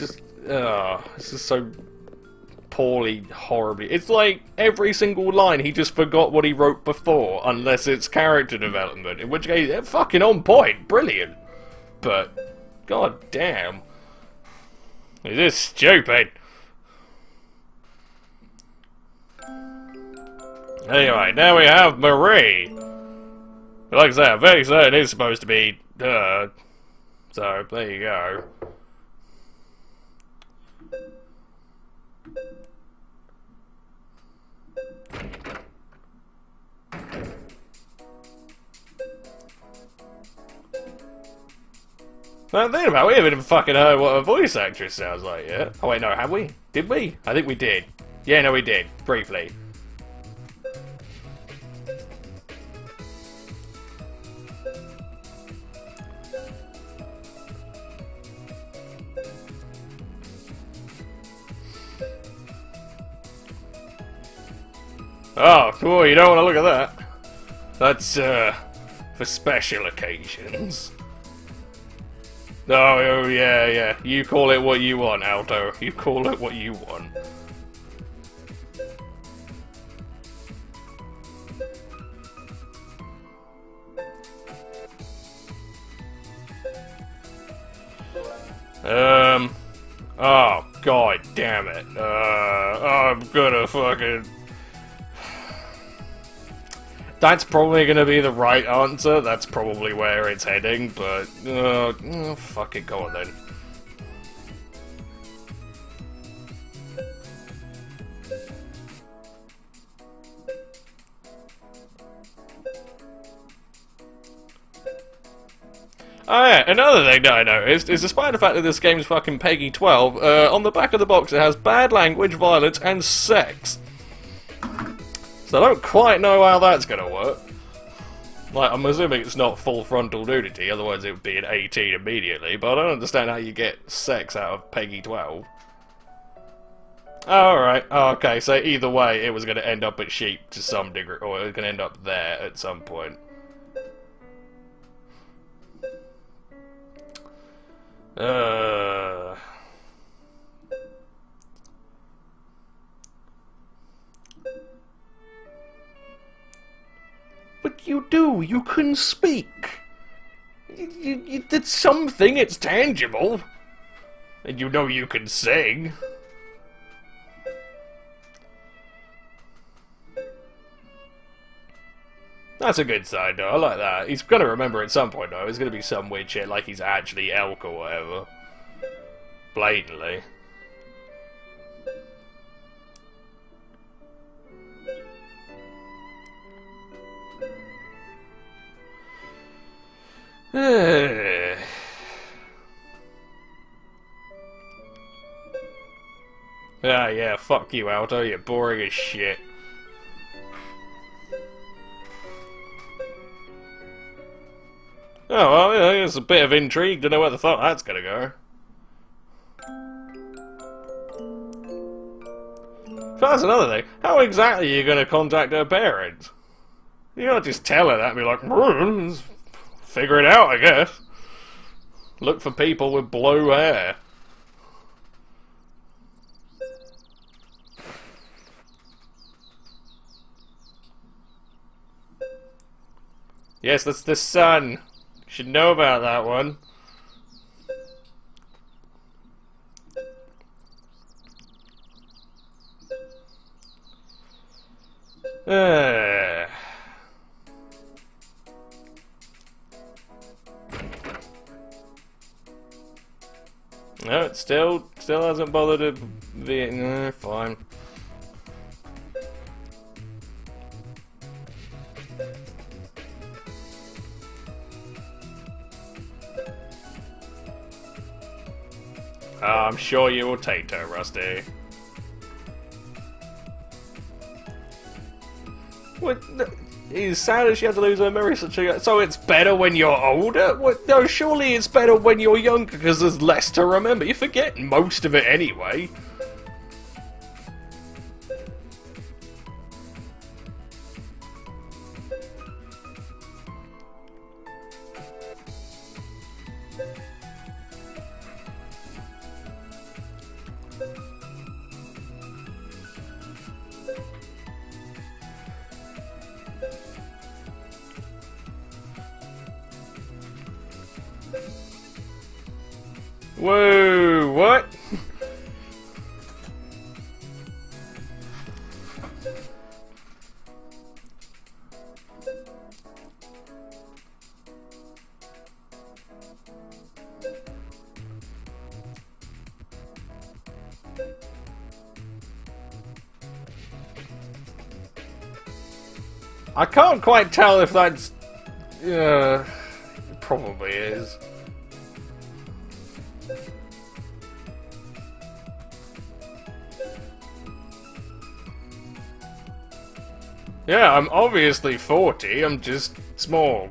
just, uh, this is so poorly, horribly. It's like every single line he just forgot what he wrote before, unless it's character development, in which case, they're fucking on point, brilliant. But, god damn. It is stupid. Anyway, now we have Marie. Like I said, very certain it's supposed to be her. So, there you go. Now, think about it, we haven't even fucking heard what a voice actress sounds like yet. Oh wait, no, have we? Did we? I think we did. Yeah, no, we did. Briefly. Oh, cool, you don't want to look at that. That's, uh, for special occasions. Oh, oh, yeah, yeah. You call it what you want, Alto. You call it what you want. That's probably to be the right answer. That's probably where it's heading, but... Uh, oh, fuck it, go on then. Oh yeah, another thing that I noticed is despite the fact that this game's fucking PEGI 12, uh, on the back of the box it has bad language, violence, and sex. So I don't quite know how that's going to work. Like, I'm assuming it's not full frontal nudity, otherwise it would be an 18 immediately, but I don't understand how you get sex out of PEGI 12. Oh, alright. Oh, okay, so either way, it was going to end up at sheep to some degree, or it was going to end up there at some point. Uh... But you do, you can speak. You, you, you did something, it's tangible. And you know you can sing. That's a good sign, though. I like that. He's gonna remember at some point, though. There's gonna be some weird shit like he's actually elk or whatever. Blatantly. ah, yeah, fuck you, Alto. You're boring as shit. Oh, well, yeah, there's a bit of intrigue to know where the fuck that's gonna go. So that's another thing. How exactly are you gonna contact her parents? You can't just tell her that and be like, mm, Figure it out, I guess. Look for people with blue hair. Yes, that's the sun. You should know about that one. Uh. No, it still still hasn't bothered to be fine. Ah, I'm sure you will take her, Rusty. What? It's sad that she had to lose her memory. So it's better when you're older? What? No, surely it's better when you're younger because there's less to remember. You forget most of it anyway. Whoa, what? I can't quite tell if that's... Uh, Yeah, I'm obviously 40, I'm just small.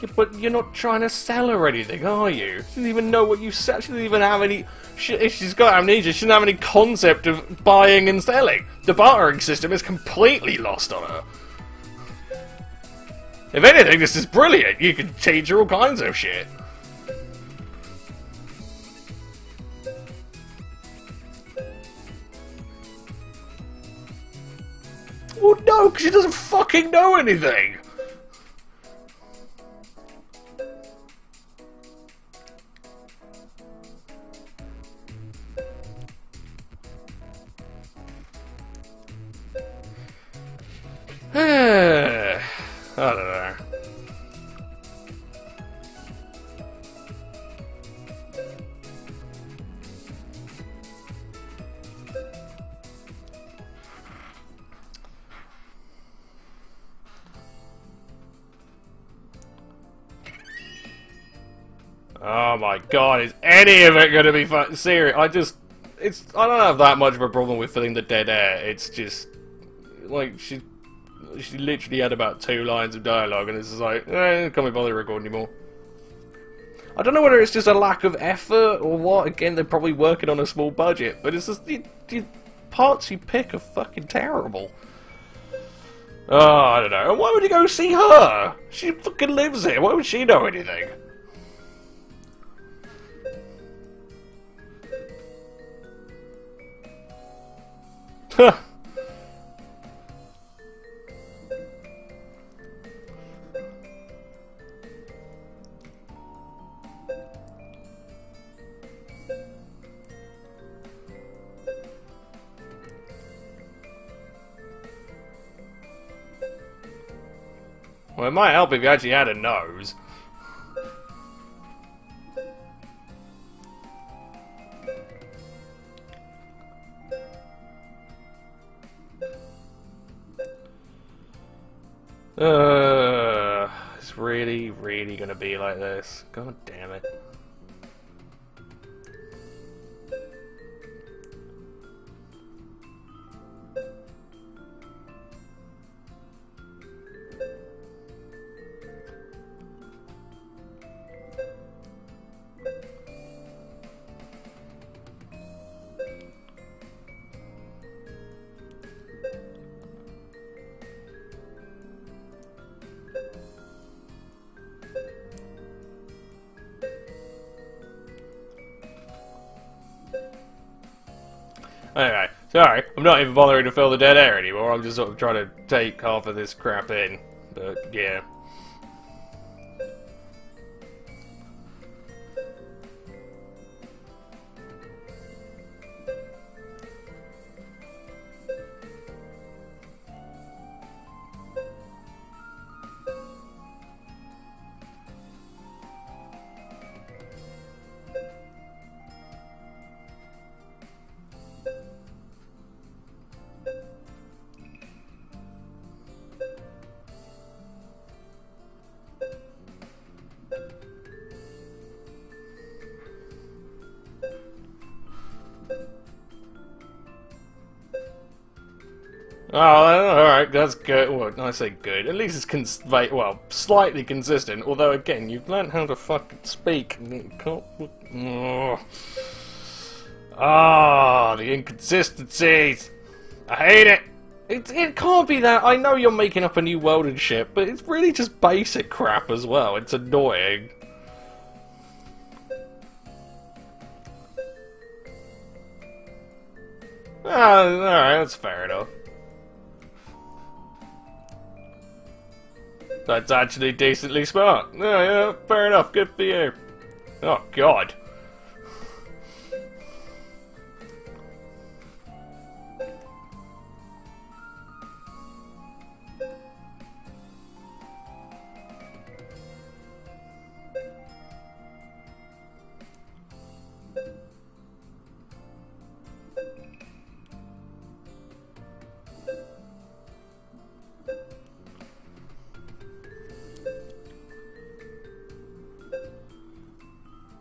Yeah, but you're not trying to sell her anything, are you? She doesn't even know what you sell. She doesn't even have any. She, if she's got amnesia, she doesn't have any concept of buying and selling. The bartering system is completely lost on her. If anything, this is brilliant. You can her all kinds of shit. Well, no, because she doesn't fucking know anything. Don't know. Oh my god, is any of it going to be fun? Serious, I just... It's... I don't have that much of a problem with filling the dead air. It's just... Like, she... She literally had about two lines of dialogue, and it's just like, eh, can't be bothered recording anymore. I don't know whether it's just a lack of effort or what. Again, they're probably working on a small budget, but it's just the, parts you pick are fucking terrible. Oh, I don't know. And why would you go see her? She fucking lives here. Why would she know anything? Huh. Well, it might help if you actually had a nose. Uh, it's really, really gonna be like this. God damn it. Anyway, sorry, I'm not even bothering to fill the dead air anymore. I'm just sort of trying to take half of this crap in. But yeah. Say good. At least it's cons well, slightly consistent. Although, again, you've learned how to fucking speak. Ah, oh, the inconsistencies. I hate it. It, it can't be that. I know you're making up a new world and shit, but it's really just basic crap as well. It's annoying. Ah, alright, that's fair enough. That's actually decently smart. Yeah, yeah, fair enough. Good for you. Oh, God.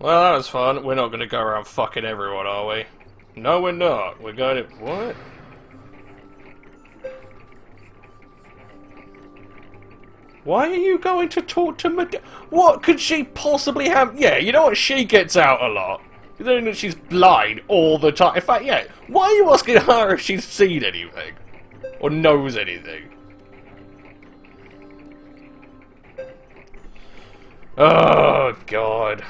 Well, that was fun. We're not going to go around fucking everyone, are we? No, we're not. We're going to... What? Why are you going to talk to Mad- What could she possibly have? Yeah, you know what? She gets out a lot. You know that she's blind all the time. In fact, yeah. Why are you asking her if she's seen anything? Or knows anything? Oh, God.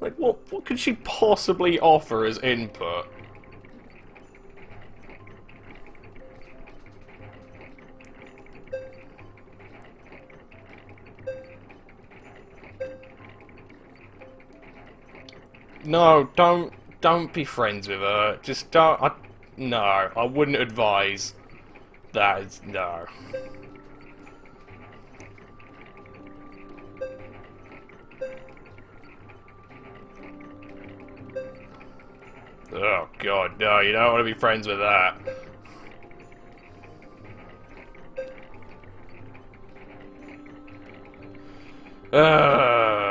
Like, what, what could she possibly offer as input? No, don't, don't be friends with her. Just don't, I, no, I wouldn't advise that. No. Oh god, no, you don't want to be friends with that. Uh.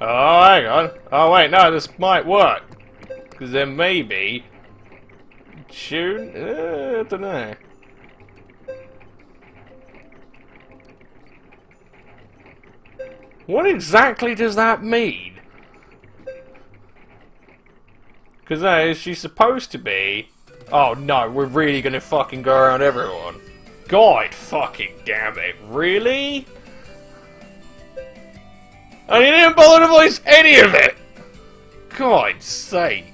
Oh, hang on. Oh, wait, no, this might work. Because then maybe... Tune? Uh, I don't know. What exactly does that mean? Because uh, is she supposed to be... Oh no, we're really gonna fucking go around everyone. God fucking damn it, really? And he didn't bother to voice any of it! God's sake.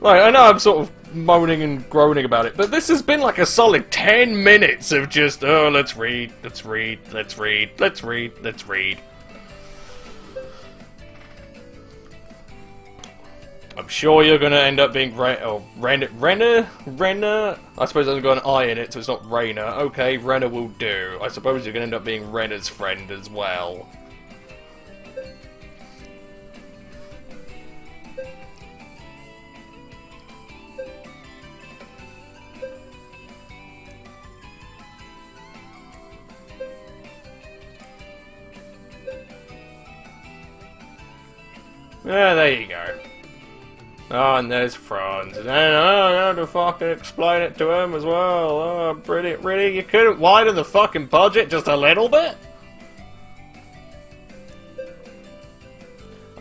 Like, I know I'm sort of moaning and groaning about it, but this has been like a solid 10 minutes of just, oh, let's read, let's read, let's read, let's read, let's read. I'm sure you're to end up being Ren oh, Ren Renner? Renner? I suppose I've got an I in it, so it's not Rainer. Okay, Renner will do. I suppose you're to end up being Renner's friend as well. Yeah, there you go. Oh, and there's Franz. And then, oh, have to fucking explain it to him as well. Oh, pretty, really? You couldn't widen the fucking budget just a little bit?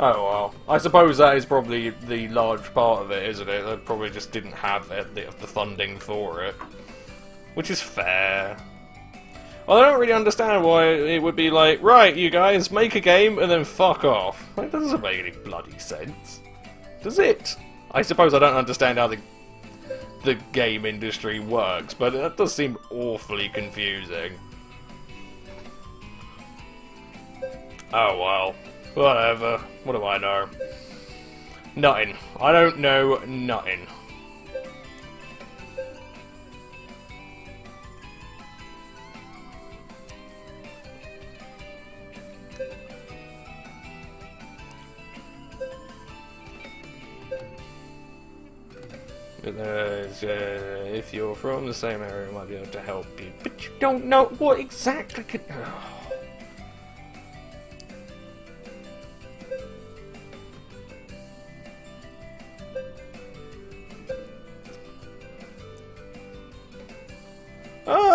Oh well, I suppose that is probably the large part of it, isn't it? They probably just didn't have the, the funding for it. Which is fair. Well, I don't really understand why it would be like, right, you guys, make a game and then fuck off. That doesn't make any bloody sense. Does it? I suppose I don't understand how the the game industry works, but that does seem awfully confusing. Oh well. Whatever. What do I know? Nothing. I don't know nothing. Uh, if you're from the same area, I might be able to help you. But you don't know what exactly could... Oh.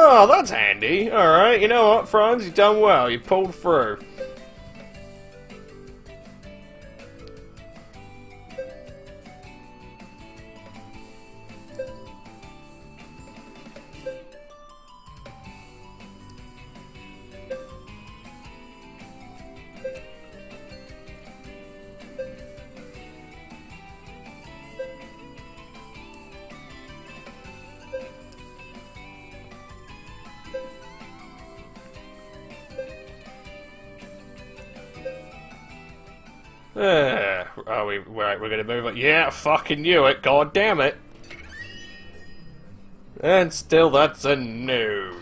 Oh, that's handy. Alright, you know what, Franz? You've done well. You pulled through. Uh, are we right? We're gonna move on. Yeah, fucking knew it. God damn it! And still, that's a no.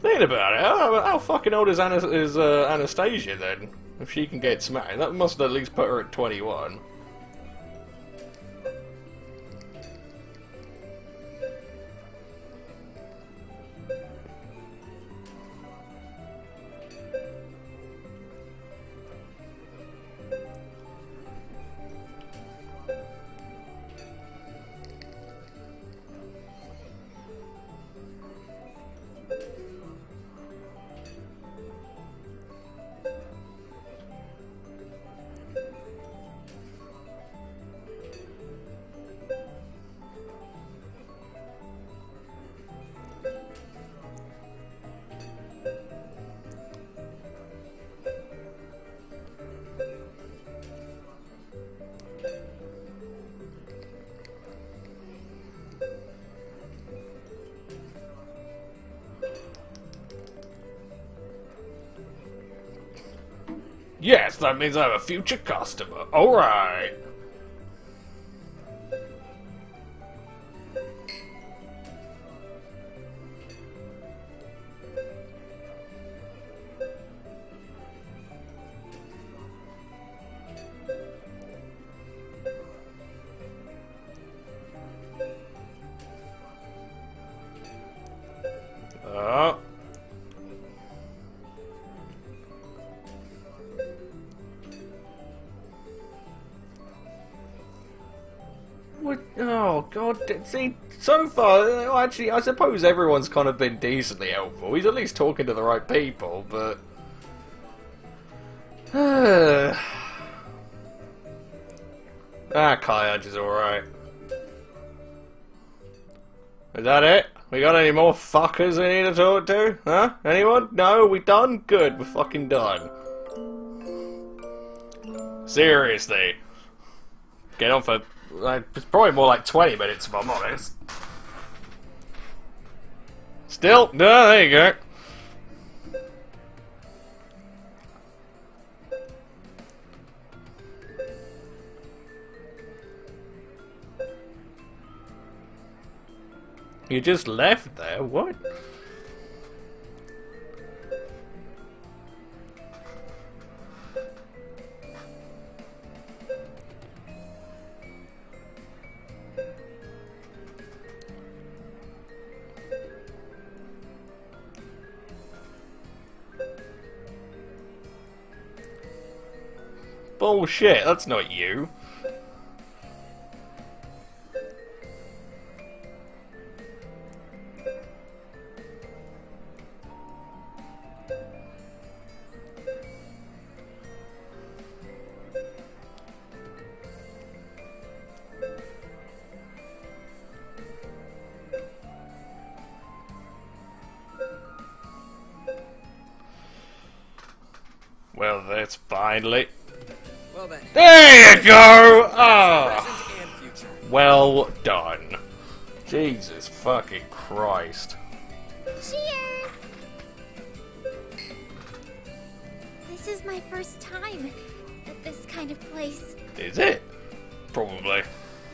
Thinking about it, how, how fucking old is, is uh, Anastasia then? If she can get smacked, that must at least put her at 21. Yes, that means I have a future customer. Alright. Oh God! See, so far, actually, I suppose everyone's kind of been decently helpful. He's at least talking to the right people, but. ah, Kayaj is alright. Is that it? We got any more fuckers we need to talk to? Huh? Anyone? No? We done? Good, we're fucking done. Seriously. Get on for like, it's probably more like 20 minutes if I'm honest. Still? No, there you go. You just left there? What? Oh, Bullshit, that's not you. Well, that's finally. Go! Ah! present and future. Well done. Jesus fucking Christ. Cheers! This is my first time at this kind of place. Is it? Probably.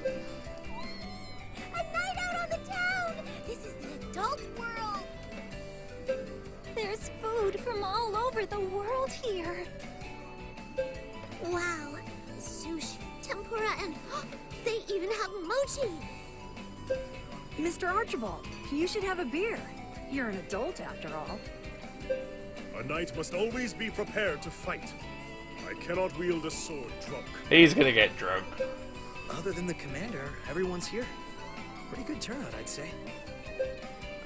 A night out on the town! This is the adult world! There's food from all over the world here. And they even have mochi! Mr. Archibald, you should have a beer. You're an adult after all. A knight must always be prepared to fight. I cannot wield a sword drunk. He's gonna get drunk. Other than the commander, everyone's here. Pretty good turnout, I'd say.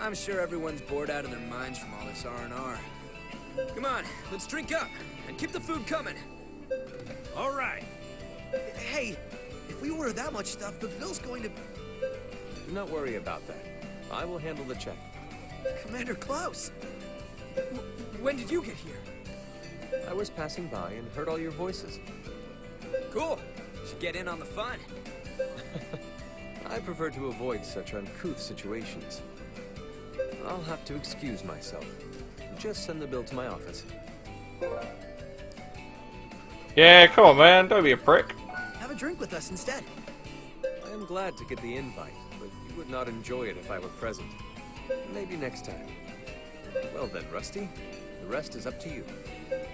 I'm sure everyone's bored out of their minds from all this R&R. Come on, let's drink up and keep the food coming. All right. Hey, if we order that much stuff, the bill's going to Do not worry about that. I will handle the check. Commander Klaus. When did you get here? I was passing by and heard all your voices. Cool. Should get in on the fun. I prefer to avoid such uncouth situations. I'll have to excuse myself. Just send the bill to my office. Yeah, come on, man. Don't be a prick. Have a drink with us instead. I am glad to get the invite, but you would not enjoy it if I were present. Maybe next time. Well then, Rusty, the rest is up to you.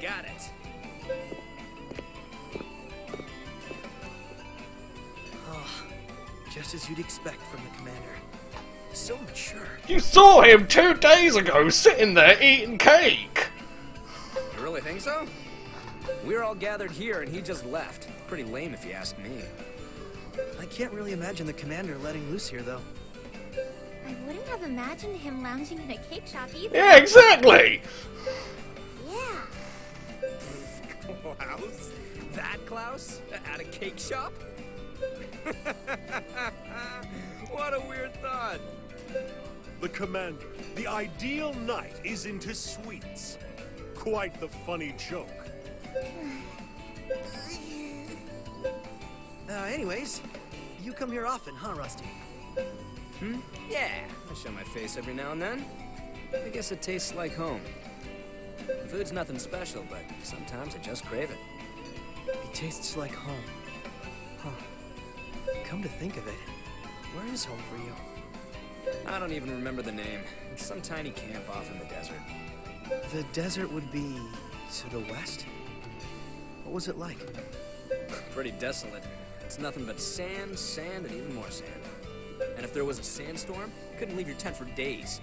Got it. Oh, just as you'd expect from the commander. So mature. You saw him two days ago sitting there eating cake. You really think so? We're all gathered here and he just left. Pretty lame if you ask me. I can't really imagine the commander letting loose here, though. I wouldn't have imagined him lounging in a cake shop either. Yeah, exactly. Yeah. Klaus? That Klaus? At a cake shop? what a weird thought. The commander, the ideal knight, is into sweets. Quite the funny joke. Uh, anyways, you come here often, huh, Rusty? Hmm? Yeah, I show my face every now and then. I guess it tastes like home. The food's nothing special, but sometimes I just crave it. It tastes like home. Huh. Come to think of it, where is home for you? I don't even remember the name. It's some tiny camp off in the desert. The desert would be to the west? What was it like? Pretty desolate. It's nothing but sand, sand, and even more sand. And if there was a sandstorm, you couldn't leave your tent for days.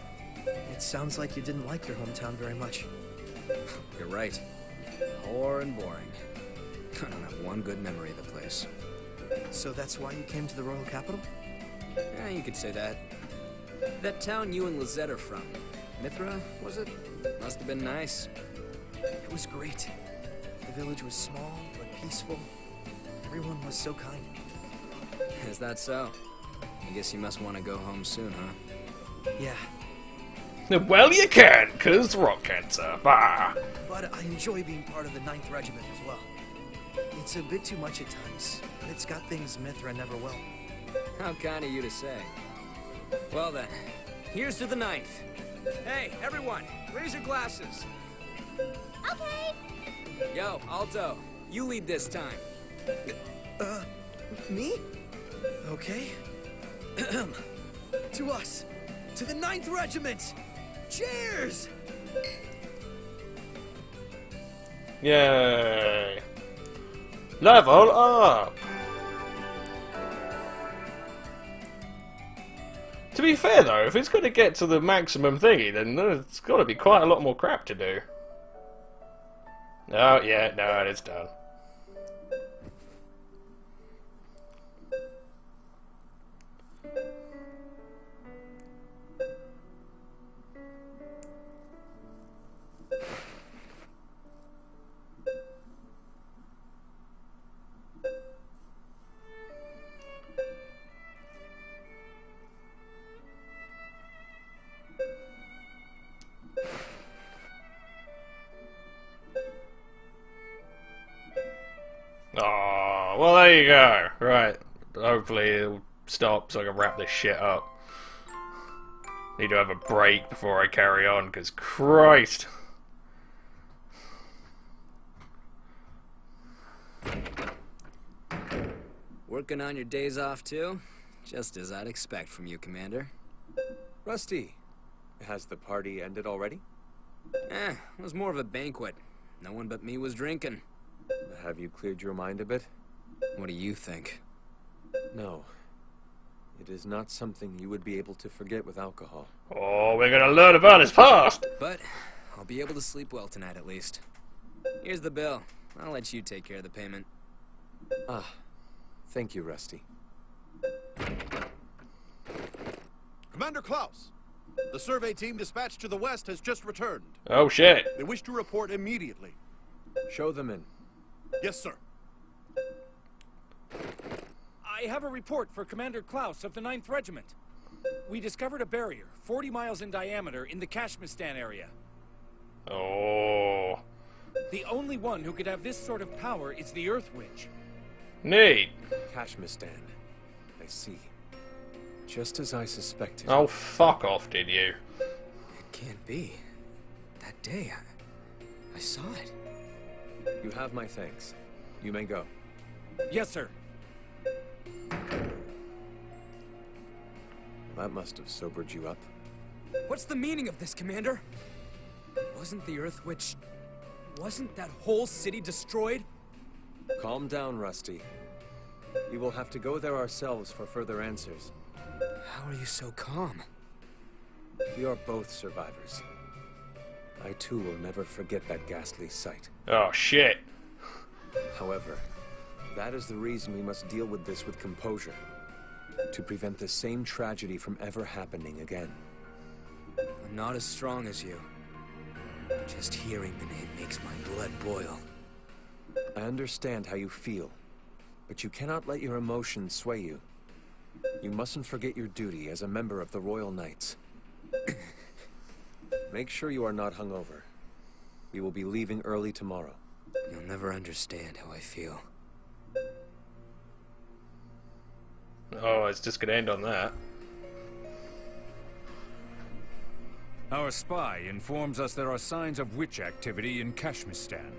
It sounds like you didn't like your hometown very much. You're right. Poor and boring. I don't have one good memory of the place. So that's why you came to the royal capital? Yeah, you could say that. That town you and Lisette are from, Mithra, was it? Must have been nice. It was great. The village was small but peaceful. Everyone was so kind. Is that so? I guess you must want to go home soon, huh? Yeah, Well, you can, cause rock cancer. Bah. but I enjoy being part of the 9th Regiment as well. It's a bit too much at times, but it's got things Mithra never will. How kind of you to say. Well then, here's to the ninth. Hey, everyone, raise your glasses. Okay. Yo, Alto, you lead this time. Uh, me? Okay. to us, to the 9th Regiment! Cheers! Yay. Level up. To be fair though, if it's going to get to the maximum thingy, then there's got to be quite a lot more crap to do. Oh, yeah, no, it's done. Stop so I can wrap this shit up. Need to have a break before I carry on, because Christ. Working on your days off too? Just as I'd expect from you, Commander. Rusty, has the party ended already? Eh, it was more of a banquet. No one but me was drinking. Have you cleared your mind a bit? What do you think? No. It is not something you would be able to forget with alcohol. Oh, we're gonna learn about his past. But I'll be able to sleep well tonight at least. Here's the bill. I'll let you take care of the payment. Ah, thank you, Rusty. Commander Klaus, the survey team dispatched to the west has just returned. Oh shit. They wish to report immediately. Show them in. Yes, sir. I have a report for Commander Klaus of the 9th Regiment. We discovered a barrier, 40 miles in diameter, in the Kashmistan area. Oh. The only one who could have this sort of power is the Earth Witch. Nate. Kashmistan. I see. Just as I suspected. Oh, fuck off, did you? It can't be. That day, I, I saw it. You have my thanks. You may go. Yes, sir. That must have sobered you up. What's the meaning of this, Commander? Wasn't the Earth Witch... Wasn't that whole city destroyed? Calm down, Rusty. We will have to go there ourselves for further answers. How are you so calm? We are both survivors. I too will never forget that ghastly sight. Oh shit. However, that is the reason we must deal with this with composure. To prevent the same tragedy from ever happening again. I'm not as strong as you. Just hearing the name makes my blood boil. I understand how you feel, but you cannot let your emotions sway you. You mustn't forget your duty as a member of the Royal Knights. Make sure you are not hungover. We will be leaving early tomorrow. You'll never understand how I feel. Oh, it's just gonna end on that. Our spy informs us there are signs of witch activity in Kashmistan.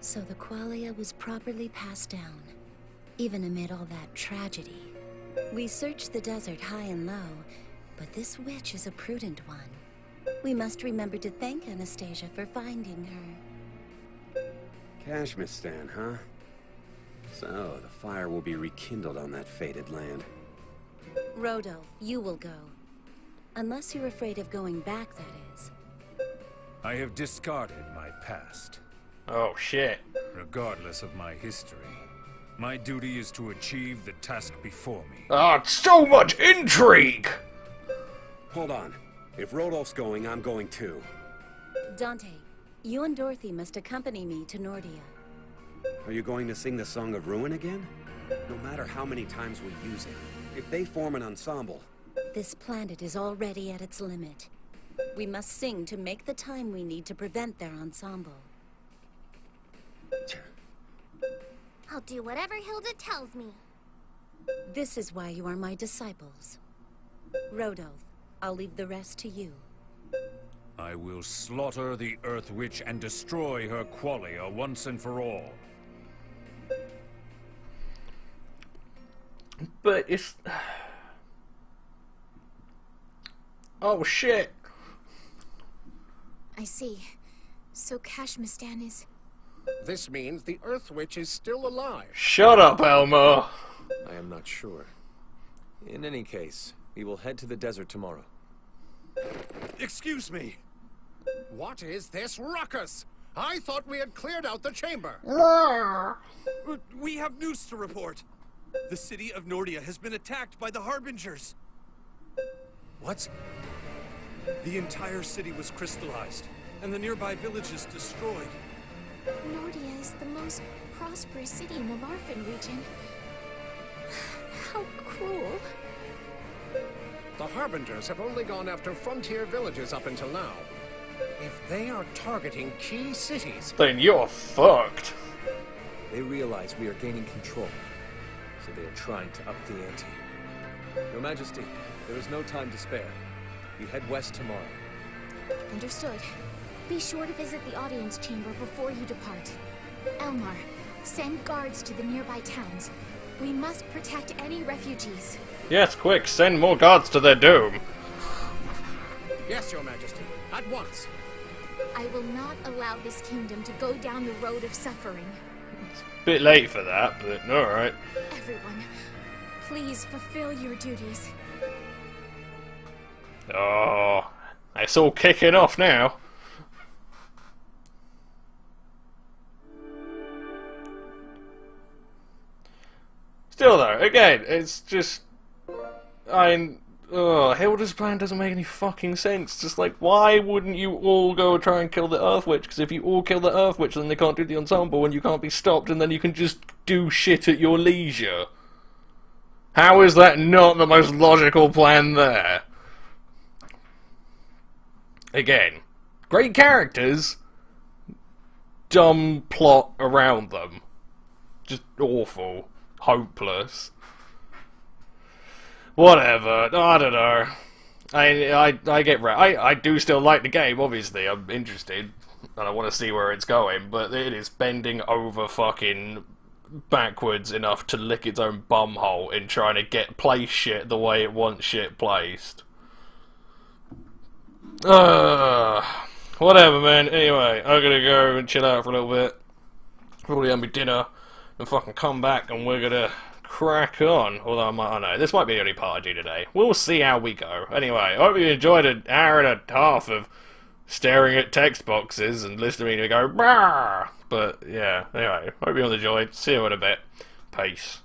So the qualia was properly passed down, even amid all that tragedy. We searched the desert high and low, but this witch is a prudent one. We must remember to thank Anastasia for finding her. Kashmistan, huh? So, the fire will be rekindled on that fated land. Rodolph, you will go. Unless you're afraid of going back, that is. I have discarded my past. Oh shit. Regardless of my history, my duty is to achieve the task before me. Ah, so much intrigue! Hold on. If Rodolph's going, I'm going too. Dante, you and Dorothy must accompany me to Nordia. Are you going to sing the Song of Ruin again? No matter how many times we use it, if they form an ensemble, This planet is already at its limit. We must sing to make the time we need to prevent their ensemble. I'll do whatever Hilda tells me. This is why you are my disciples. Rodolph, I'll leave the rest to you. I will slaughter the Earth Witch and destroy her qualia once and for all. But it's. Oh shit! I see. So Kashmistan is... This means the Earth Witch is still alive. Shut up, Elmo! I am not sure. In any case, we will head to the desert tomorrow. Excuse me. What is this ruckus? I thought we had cleared out the chamber. Uh, We have news to report. The city of Nordia has been attacked by the Harbingers. What? The entire city was crystallized, and the nearby villages destroyed. Nordia is the most prosperous city in the Larfin region. How cruel. The Harbingers have only gone after frontier villages up until now. If they are targeting key cities, Then you're fucked. They realize we are gaining control, so they are trying to up the ante. Your Majesty, there is no time to spare. We head west tomorrow. Understood. Be sure to visit the audience chamber before you depart. Elmar, send guards to the nearby towns. We must protect any refugees. Yes, quick, send more guards to their doom. yes, Your Majesty, at once. I will not allow this kingdom to go down the road of suffering. Bit late for that, but alright. Everyone, please fulfill your duties. Oh, it's all kicking off now. Still though, again, it's just... I'm ugh, Hilda's plan doesn't make any fucking sense. Just like, why wouldn't you all go try and kill the Earth Witch? Because if you all kill the Earth Witch, then they can't do the ensemble, and you can't be stopped, and then you can just do shit at your leisure. How is that not the most logical plan there? Again, great characters, dumb plot around them. Just awful. Hopeless. Whatever. I don't know. I I I get. I I do still like the game. Obviously, I'm interested, and I want to see where it's going. But it is bending over fucking backwards enough to lick its own bumhole in trying to get place shit the way it wants shit placed. Uh, whatever, man. Anyway, I'm gonna go and chill out for a little bit. Probably have my dinner and fucking come back, and we're gonna crack on. Although I might, I don't know, this might be the only part I do today. We'll see how we go. Anyway, I hope you enjoyed an hour and a half of staring at text boxes and listening to me go, Brr! But yeah, anyway, hope you all enjoyed. See you in a bit. Peace.